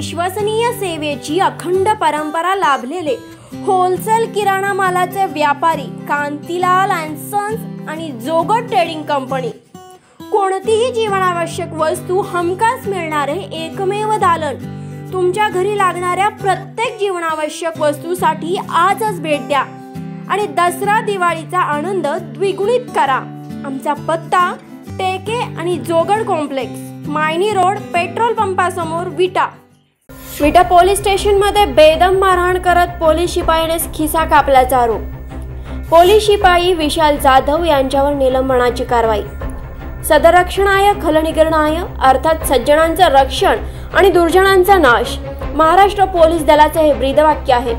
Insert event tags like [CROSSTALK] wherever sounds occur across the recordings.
विश्वसनीय सेवेची अखंड परंपरा लाभलेले होलसेल किराणा मालाचे व्यापारी कांतीलाल अँड सन्स आणि जोगट ट्रेडिंग कंपनी कोणतीही जीवनावश्यक वस्तू हमखास मिळणारे एकमेव दालन. तुमच्या घरी लागणाऱ्या प्रत्येक जीवनावश्यक वस्तूसाठी आजच भेट द्या आणि दसरा दिवाळीचा आनंद द्विगुणित करा. आमचा पत्ता टेके आणि Jogad complex Mayani road petrol पंपासमोर Vita. Vita police स्टेशनमध्ये बेदम मारहाण करत पोलीस शिपाईने खिसा कापल्याचा आरोप. पोलीस शिपाई विशाल जाधव यांच्यावर निलंबनाची कारवाई. सदरक्षणाय खलनिकरणाय अर्थात सज्जनांचं रक्षण आणि दुर्जनांचा नाश महाराष्ट्र पोलीस दलाचे हे ब्रीदवाक्य आहे.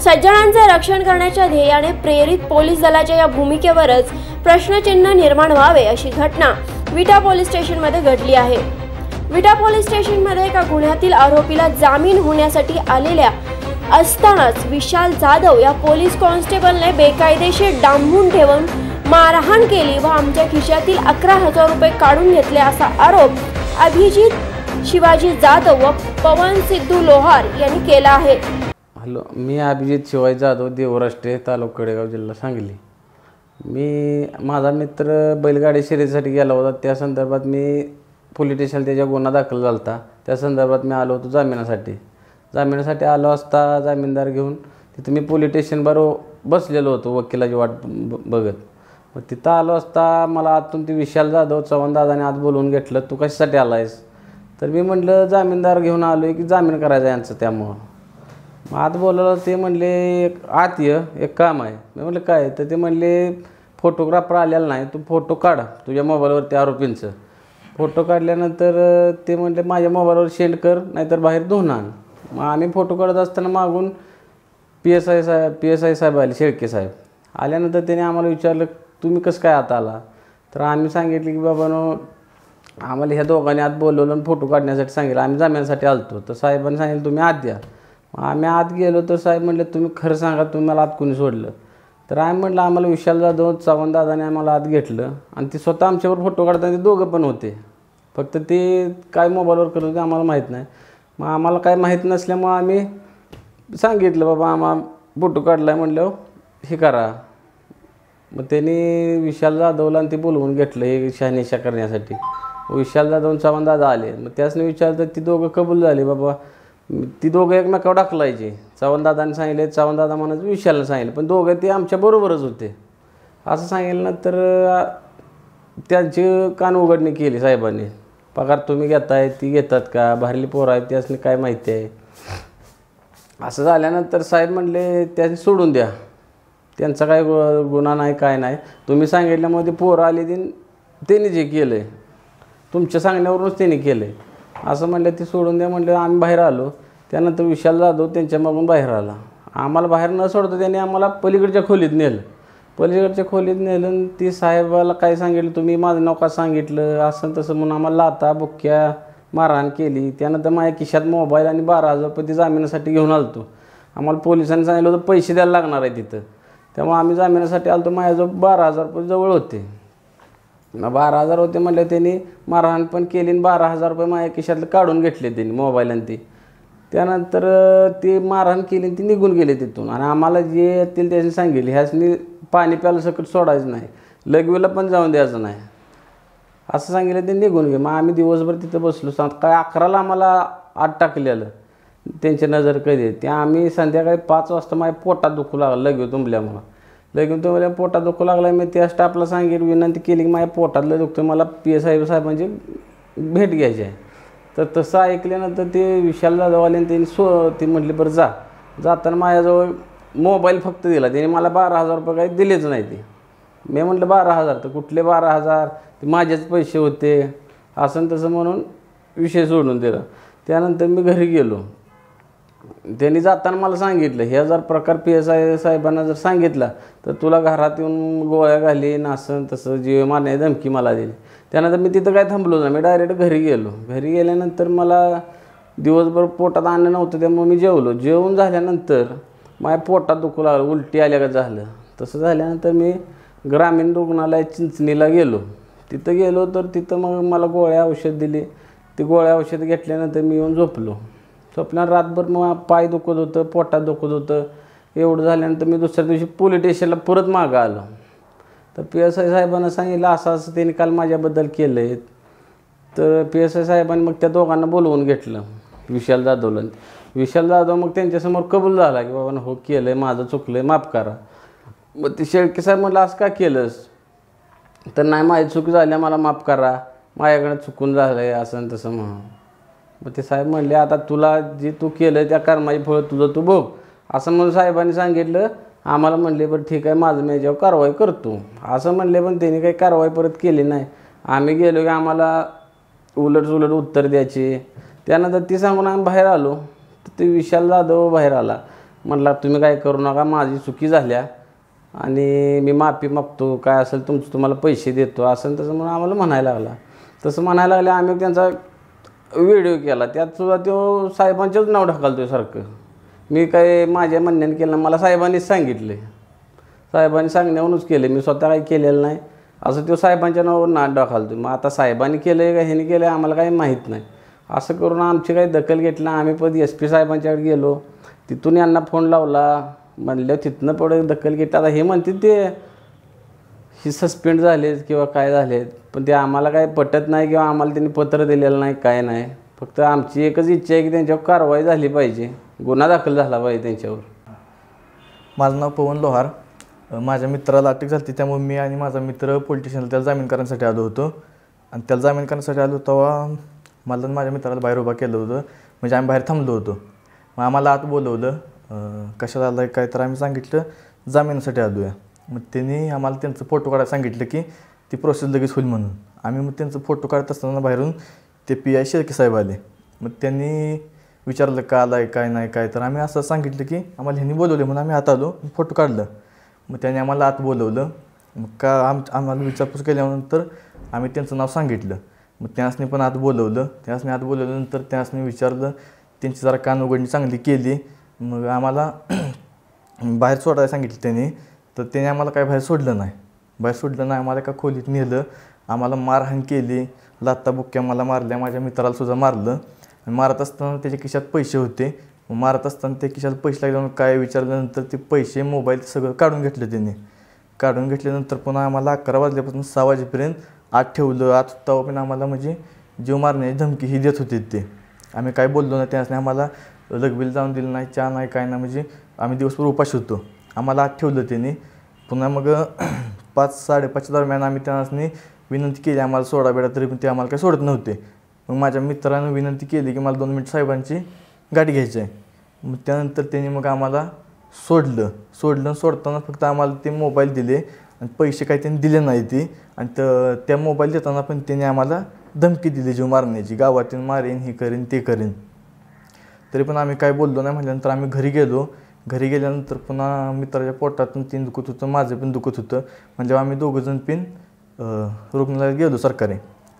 सज्जनांचे रक्षण करण्याच्या ध्येयाने प्रेरित पोलीस दलाच्या या भूमिकेवरच प्रश्नचिन्ह निर्माण व्हावे अशी घटना विटा पोलीस स्टेशनमध्ये घडली आहे. विटा पोलीस स्टेशनमध्ये एका गुन्ह्यातील आरोपीला जामीन होण्यासाठी आलेल्या असतानाच विशाल जाधव या पोलीस कॉन्स्टेबलने बेकायदेशीर डांबून ठेवून मारहाण केली व आमच्या खिशातील अकरा हजार रुपये काढून घेतले असा आरोप अभिजित शिवाजी जाधव व पवन सिद्धू लोहार यांनी केला आहे. हॅलो मी अभिजित शिवाजी जाधव देवराष्ट्रे तालुका कडेगाव जिल्हा सांगली. मी माझा मित्र बैलगाडी शर्यतीसाठी गेला होता. त्या संदर्भात मी पोलीस स्टेशनला त्याच्या गुन्हा दाखल झाला होता त्या संदर्भात मी आलो होतो जामिनासाठी. जामिनासाठी आलो असता जामीनदार घेऊन तिथं मी पोलीस स्टेशनबरो बसलेलो होतो वकिलाची वाट ब- बघत. मग तिथं आलो असता मला आतून ते विशाल जाधव चव्हाण दादाने आत बोलवून घेतलं तू कशासाठी आला आहेस तर मी म्हटलं जामीनदार घेऊन आलो आहे की जामीन करायचा यांचं त्यामुळं. मग आत बोलवलं ते म्हणले एक आत ये एक काम आहे. मी म्हटलं काय? तर ते म्हणले फोटोग्राफर आलेला नाही तू फोटो काढ तुझ्या मोबाईलवरती आरोपींचं. फोटो काढल्यानंतर ते म्हणले माझ्या मोबाईलवर सेंड कर नाहीतर बाहेर धुवून आण. मग आम्ही फोटो काढत असताना मागून पी एस आय साहेब पी एस आय साहेब आले शेळके साहेब. आल्यानंतर त्याने आम्हाला विचारलं तुम्ही कसं काय आता आला? तर आम्ही सांगितलं की बाबानो आम्हाला ह्या दोघांनी आत बोलवलं आणि फोटो काढण्यासाठी सांगितलं. आम्ही जाम्यासाठी आलतो. तर साहेबांनी सांगितलं तुम्ही आत द्या मग आम्ही आत गेलो तर साहेब म्हटलं तुम्ही खरं सांगा तुम्ही मला आत कोणी सोडलं? तर आम्ही म्हटलं आम्हाला विशाल जाधव चव्हाण दादाने आम्हाला आत घेतलं. आणि ते स्वतः आमच्यावर फोटो काढताना ते दोघं पण होते. फक्त ते काय मोबाईलवर करत होते आम्हाला माहीत नाही. मग आम्हाला काय माहीत नसल्यामुळं आम्ही सांगितलं बाबा आम्हा फोटो काढला आहे म्हणलं हे करा. मग त्यांनी विशाल जाधवला आणि ते बोलवून घेतलं हे शहानिशा करण्यासाठी. विशाल जाधव चव्हाण दादा आले. मग त्यासने विचारलं तर ती दोघं कबूल झाले बाबा ती दोघं एकमेकावर डाकलायचे चव्हाण सांगितले चवनदादा दादा म्हणायचं विशालला सांगितलं. पण दोघं ते आमच्या बरोबरच होते. असं सांगितल्यानंतर तर त्यांची कान उघडणी केली साहेबांनी. पगार तुम्ही घेताय ती घेतात का? बाहेरली पोरं आहेत त्यासनी काय माहिती आहे? असं झाल्यानंतर साहेब म्हणले त्यांनी सोडून द्या. त्यांचा काय गु- गुन्हा नाही काय नाही. तुम्ही सांगितल्यामुळे ते पोरं आली ती त्यांनी जे केलं आहे तुमच्या सांगण्यावरूनच त्यांनी केलं आहे असं म्हणलं ती सोडून द्या म्हणलं आम्ही बाहेर आलो. त्यानंतर विशाल जाधव त्यांच्या मागून बाहेर आला. आम्हाला बाहेर न सोडता त्याने आम्हाला पलीकडच्या खोलीत नेलं. पलीकडच्या खोलीत नेलं आणि ती साहेबाला काय सांगितलं? तुम्ही माझं नाव का सांगितलं? असं तसं म्हणून आम्हाला लाता बुक्क्या मारहाण केली. त्यानंतर माझ्या खिशात मोबाईल आणि बारा हजार रुपये ती जामिनासाठी घेऊन आलतो. आम्हाला पोलिसांनी सांगितलं होतं पैसे द्यायला लागणार आहे तिथं. त्यामुळे आम्ही जामिनासाठी आलतो. माझ्याजवळ बारा हजार रुपये जवळ होते. मग बारा हजार होते म्हणले त्यांनी. मारहाण पण केली आणि बारा हजार रुपये माझ्या खिशातलं काढून घेतले त्यांनी मोबाईल आणि ती. त्यानंतर ते मारहाण केली ते ती निघून गेले तिथून. आणि आम्हाला जे येतील त्याने सांगितले ह्याचनी पाणी प्यायला सकट सोडायचं नाही. लगवीला पण जाऊन द्यायचं नाही. असं सांगितलं ते निघून गे मग आम्ही दिवसभर तिथं बसलो. सांग काय अकराला आम्हाला आत टाकलेलं. त्यांची नजर कधी? ते आम्ही संध्याकाळी पाच वाजता माझ्या पोटात दुखू लागलं लगेच तुंबल्यामुळं. लगेच मला पोटात दुखू लागला मी त्या स्टाफला सांगेल विनंती केली की माझ्या पोटातलं दुखतं मला पी एस आय साहेबांची भेट घ्यायची आहे. तर तसं ऐकल्यानंतर ते विशाल जाधववाल्याने त्यांनी सो ते म्हटले बरं जा. जाताना माझ्याजवळ मोबाईल फक्त दिला. त्याने मला बारा हजार रुपये काही दिलेच नाही ते. मी म्हटलं बारा हजार तर कुठले बारा हजार? ते माझेच पैसे होते. असं तसं म्हणून विषय सोडून दिला. त्यानंतर मी घरी गेलो. त्यांनी जाताना मला सांगितलं हे जर प्रकार पी एस आय साहेबांना जर सांगितला तर तुला घरात येऊन गोळ्या घालीन असं तसं जीव मारण्याची धमकी मला दिली. त्यानंतर मी तिथं काय थांबलो ना मी डायरेक्ट घरी गेलो. घरी गेल्यानंतर मला दिवसभर पोटात अन्न नव्हतं त्यामुळे मी जेवलो. जेवून झाल्यानंतर माझ्या पोटात दुखू लागलं उलटी आल्या का झालं. तसं झाल्यानंतर मी ग्रामीण रुग्णालय चिंचणीला गेलो. तिथं गेलो तर तिथं मग मला गोळ्या औषध दिली. ते गोळ्या औषध घेतल्यानंतर मी येऊन झोपलो. स्वप्नात रातभर मग पाय दुखत होतं पोटात दुखत होतं. एवढं झाल्यानंतर मी दुसऱ्या दिवशी पोलीस स्टेशनला परत मागं आलो. तर पी एस आय साहेबांना सांगितलं असं असं त्यांनी काल माझ्याबद्दल केलं आहे तर पी एस आय साहेबांनी मग त्या दोघांना बोलवून घेतलं विशाल जाधवला. विशाल जाधव मग त्यांच्यासमोर कबूल झाला की बाबा हो केलं आहे माझं चुकलं आहे माफ करा. मग ते शेळके साहेब म्हटलं असं का केलंस? तर नाही माझी चूक झाली मला माफ करा. माझ्याकडे चुकून झालं आहे असं तसं म्हणून. मग ते साहेब म्हणले आता तुला जे तू केलं त्या कर्माची फळं तुझं तू बघ. असं म्हणून साहेबांनी सांगितलं. आम्हाला म्हणले बरं ठीक आहे माझं मी याच्यावर कारवाई करतो. असं म्हणले पण त्यांनी काही कारवाई परत केली नाही. आम्ही गेलो की आम्हाला उलट उलट उत्तर द्यायचे. त्यानंतर ती सांगून आम्ही बाहेर आलो. तर ते विशाल जाधव बाहेर आला. म्हणला तुम्ही काय करू नका माझी चुकी झाल्या आणि मी माफी मागतो. काय असेल तुमचं तुम्हाला पैसे देतो. असं तसं म्हणून आम्हाला म्हणायला लागला. तसं म्हणायला लागले आम्ही त्यांचा व्हिडिओ केला त्यात सुद्धा तो साहेबांचंच नाव ढकलतोय सारखं. मी काय माझ्या म्हणण्याने केलं मला साहेबांनीच सांगितले. साहेबांनी सांगण्यावरूनच केले मी स्वतः काही केलेलं नाही. असं तो साहेबांच्या नावावर नाट ढकलतो मग आता साहेबांनी केलं आहे का ह्याने केलं आहे आम्हाला काही माहीत नाही. असं करून आमची काही दखल घेतली आम्ही पण एस पी साहेबांच्याकडे गेलो. तिथून यांना फोन लावला. म्हणलं तिथनं पुढे दखल घेतली. आता हे म्हणते ते हे सस्पेंड झालेत किंवा काय झालेत पण ते आम्हाला काय पटत नाही किंवा आम्हाला त्यांनी पत्र दिलेलं नाही काय नाही. फक्त आमची एकच इच्छा आहे की त्यांच्यावर कारवाई झाली पाहिजे. गुन्हा दाखल झाला पाहिजे त्यांच्यावर. माझं नाव पवन लोहार. माझ्या मित्राला अटक झाली त्यामुळे मी आणि माझा मित्र पोलीस स्टेशनला त्याला जामीन करण्यासाठी आलो होतो. आणि त्याला जामीन करण्यासाठी आलो तेव्हा मला आणि माझ्या मित्राला बाहेर उभा केलं होतं. म्हणजे आम्ही बाहेर थांबलो होतो. मग आम्हाला आत बोलवलं कशा कशाला आलं काय तर आम्ही सांगितलं जामिनासाठी आलो आहे मग त्यांनी आम्हाला त्यांचं फोटो काढायला सांगितलं की ती प्रोसेस लगेच होईल म्हणून. आम्ही मग त्यांचं फोटो काढत असताना बाहेरून ते पी आय शेळके साहेब आले. मग त्यांनी विचारलं का आलं आहे काय नाही काय? तर आम्ही असं सांगितलं की आम्हाला ह्यांनी बोलवले म्हणून आम्ही आत आलो फोटो काढलं. मग त्यांनी आम्हाला आत बोलवलं. मग का आम आम्हाला विचारपूस केल्यानंतर आम्ही त्यांचं नाव सांगितलं. मग त्यासनी पण आत बोलवलं. त्यासनी आत बोलवल्यानंतर त्यासनी विचारलं त्यांची जरा कान उघडणी चांगली केली. मग आम्हाला [CLEARS THROAT] बाहेर सोडायला सांगितलं त्यांनी. तर त्याने आम्हाला काय बाहेर सोडलं नाही. बाहेर सोडलं नाही आम्हाला एका खोलीत नेलं. आम्हाला मारहाण केली. लात्ता बुक्क्या मला मारल्या माझ्या मित्राला सुद्धा मारलं. मारत असताना त्याच्या खिशात पैसे होते. मारत असताना त्या खिशात पैसे लागल्यावर काय विचारल्यानंतर ते पैसे मोबाईल सगळं काढून घेतलं त्याने. काढून घेतल्यानंतर पुन्हा आम्हाला अकरा वाजल्यापासून सहा वाजेपर्यंत आत ठेवलं. आत तेव्हा पण आम्हाला म्हणजे जीव मारण्याची धमकी ही देत होते ते. आम्ही काय बोललो नाही त्यासने आम्हाला लगबिल जाऊन दिलं नाही चहा नाही काय नाही म्हणजे आम्ही दिवसभर उपाशी होतो. आम्हाला आत ठेवलं त्यांनी. पुन्हा मग [CLEARS THROAT] पाच साडेपाचच्या दरम्यान आम्ही त्यांनी विनंती केली. आम्हाला सोडा बेडा तरी पण ते आम्हाला काही सोडत नव्हते. मग माझ्या मित्रानं विनंती केली की मला दोन मिनिट साहेबांची गाडी घ्यायची आहे. मग त्यानंतर त्यांनी मग आम्हाला सोडलं. सोडलं सोडताना फक्त आम्हाला ते मोबाईल दिले आणि पैसे काही त्यांनी दिले नाही ते. आणि तर त्या मोबाईल देताना पण त्यांनी आम्हाला धमकी दिली जीव मारण्याची. गावातून मारेन हे करेन ते करेन. तरी पण आम्ही काय बोललो नाही म्हटल्यानंतर आम्ही घरी गेलो. घरी गेल्यानंतर पुन्हा मित्राच्या पोटातून तीन दुखत होतं माझं पण दुखत होतं. म्हणजे आम्ही दोघंजण पिन रुग्णालयात गेलो सरकारी.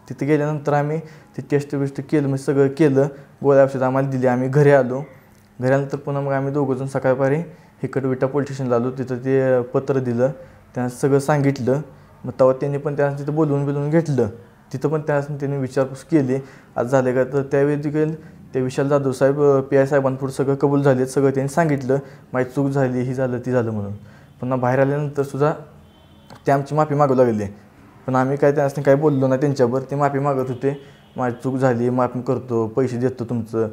तिथे गेल्यानंतर आम्ही ते टेस्ट बिस्ट केलं म्हणजे सगळं केलं. गोळ्या औषध आम्हाला दिली आम्ही घरी आलो. घरी आल्यानंतर पुन्हा मग आम्ही दोघंजण सकाळपारी इकडं विटा पोलीस स्टेशनला आलो. तिथं ते पत्र दिलं. त्यांना सगळं सांगितलं. मग तेव्हा त्यांनी पण त्यांना तिथं बोलवून बिलवून घेतलं. तिथं पण त्या त्यांनी विचारपूस केली. आज झाले का? तर त्यावेळी देखील ते विशाल जाधव साहेब पी आय साहेबांपुढं सगळं कबूल झाले सगळं त्यांनी सांगितलं. माझी चूक झाली ही झालं ती झालं म्हणून. पुन्हा बाहेर आल्यानंतर सुद्धा ते आमची माफी मागू लागले. पण आम्ही काय त्यांना काही बोललो नाही त्यांच्यावर ते माफी मागत होते. माझी चूक झाली माफी करतो पैसे देतो तुमचं.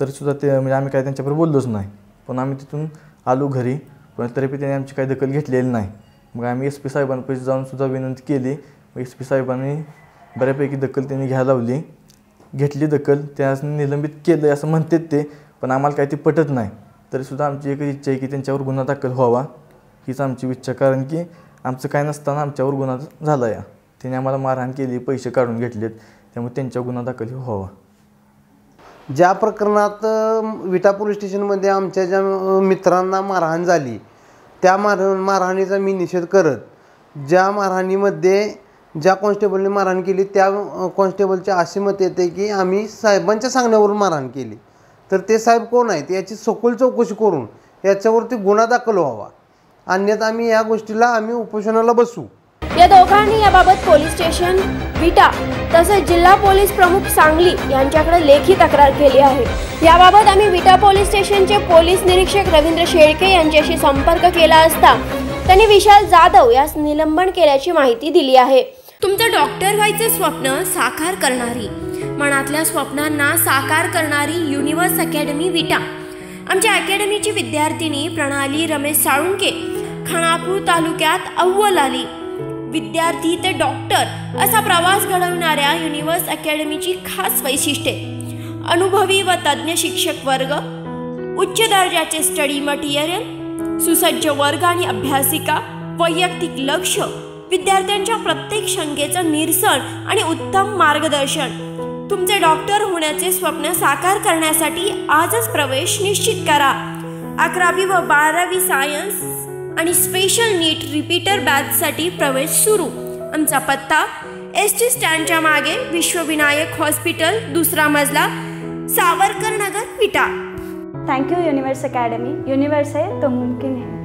तर सुद्धा ते म्हणजे आम्ही काय त्यांच्यावर बोललोच नाही. पण आम्ही तिथून आलो घरी पण तरी पण त्यांनी आमची काही दखल घेतलेली नाही. मग आम्ही एस पी साहेबांपैकी जाऊन सुद्धा विनंती केली. मग एस पी साहेबांनी बऱ्यापैकी दखल त्यांनी घ्यायला लावली. घेतली दखल त्यास निलंबित केलं असं म्हणतात ते पण आम्हाला काही ते पटत नाही. तरीसुद्धा आमची एकच इच्छा आहे की त्यांच्यावर गुन्हा दाखल व्हावा. हीच आमची इच्छा कारण की आमचं काय नसताना आमच्यावर गुन्हा झाला या. त्याने आम्हाला मारहाण केली पैसे काढून घेतलेत त्यामुळे त्यांच्यावर गुन्हा दाखल व्हावा. ज्या प्रकरणात विटा पोलीस स्टेशनमध्ये आमच्या ज्या मित्रांना मारहाण झाली त्या मार मारहाणीचा मी निषेध करत ज्या मारहाणीमध्ये ज्या कॉन्स्टेबलने मारहाण केली त्या कॉन्स्टेबलचे असे मत येते की आम्ही साहेबांच्या सांगण्यावरून मारहाण केली. तर ते साहेब कोण आहेत? याची सखोल चौकशी करून याच्यावरती गुन्हा दाखल व्हावा. अन्यथा आम्ही या गोष्टीला आम्ही उपोषणाला बसू. या दोघांनी याबाबत पोलीस स्टेशन विटा तसेच जिल्हा पोलीस प्रमुख सांगली यांच्याकडे लेखी तक्रार केली आहे. याबाबत आम्ही विटा पोलीस स्टेशनचे पोलीस निरीक्षक रवींद्र शेळके यांच्याशी संपर्क केला असता त्यांनी विशाल जाधव यास निलंबन केल्याची माहिती दिली आहे. तुमचं डॉक्टर व्हायचं स्वप्न साकार करणारी. मनातल्या स्वप्नांना साकार करणारी युनिव्हर्स अकॅडमी विटा. आमच्या अकॅडमीची विद्यार्थिनी प्रणाली रमेश साळुंके खानापूर तालुक्यात अव्वल आली. विद्यार्थी ते डॉक्टर असा प्रवास घडवणाऱ्या युनिव्हर्स अकॅडमीची खास वैशिष्ट्ये. अनुभवी व तज्ज्ञ शिक्षक वर्ग उच्च दर्जाचे स्टडी मटेरियल सुसज्ज वर्ग आणि अभ्यासिका वैयक्तिक लक्ष विद्यार्थ्यांच्या प्रत्येक शंकेचं निरसन आणि उत्तम मार्गदर्शन. तुमचे डॉक्टर होण्याचे स्वप्न साकार करण्यासाठी आजच प्रवेश निश्चित करा. अकरावी व बारावी सायन्स आणि स्पेशल नीट रिपीटर बॅचसाठी प्रवेश सुरू. आमचा पत्ता एस टी स्टँडच्या मागे विश्वविनायक हॉस्पिटल दुसरा मजला Savarkar Nagar Vita. Thank you you universe academy universe तो मुमकिन है